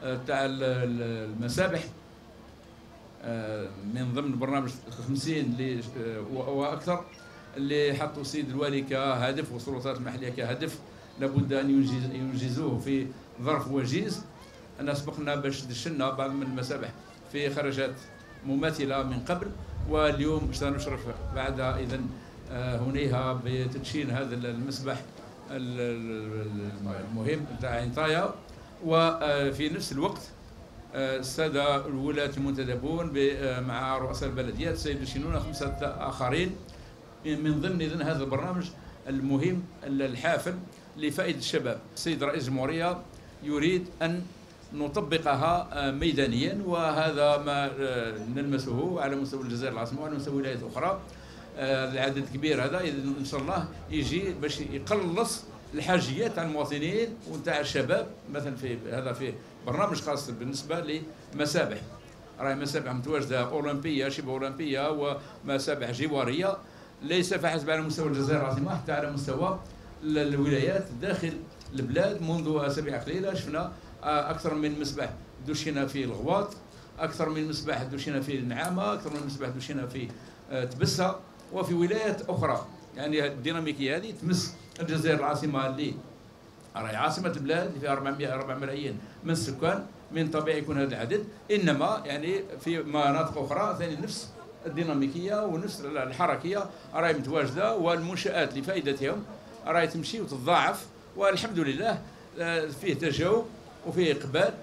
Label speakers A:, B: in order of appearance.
A: تاع المسابح. من ضمن برنامج 50 اللي وأكثر اللي حطوا السيد الوالي كهدف والسلطات المحلية كهدف. لابد أن ينجزوه في ظرف وجيز. أنا سبقنا باش دشنا بعض من المسابح في خرجات مماثلة من قبل واليوم سنشرف بعد اذا هنيها بتدشين هذا المسبح المهم تاع عين وفي نفس الوقت السادة الولاة المنتدبون مع رؤساء البلديات سيدشنون خمسة آخرين من ضمن إذن هذا البرنامج المهم الحافل لفائدة الشباب. السيد رئيس الجمهورية يريد أن نطبقها ميدانيا وهذا ما نلمسه على مستوى الجزائر العاصمة وعلى مستوى ولايات أخرى العدد الكبير هذا إن شاء الله يجي باش يقلص الحاجيات تاع المواطنين وتاع الشباب مثلا في هذا في برنامج خاص بالنسبة لمسابح. راهي مسابح متواجدة أولمبية شبه أولمبية ومسابح جوارية ليس فحسب على مستوى الجزائر العاصمه حتى على مستوى الولايات داخل البلاد منذ أسابيع قليلة شفنا أكثر من مسبح دشنا في الغواط أكثر من مسبح دشنا في النعامة أكثر من مسبح دشنا في آه، تبسة وفي ولايات أخرى. يعني الديناميكية هذه تمس الجزائر العاصمة اللي راهي عاصمة البلاد اللي فيها 400 4 ملايين من السكان من طبيعي يكون هذا العدد. إنما يعني في مناطق أخرى ثاني نفس الديناميكية ونفس الحركية راهي متواجدة. والمنشآت لفائدتهم راهي تمشي وتتضاعف. والحمد لله آه، فيه تجاوب وفيه إقبال.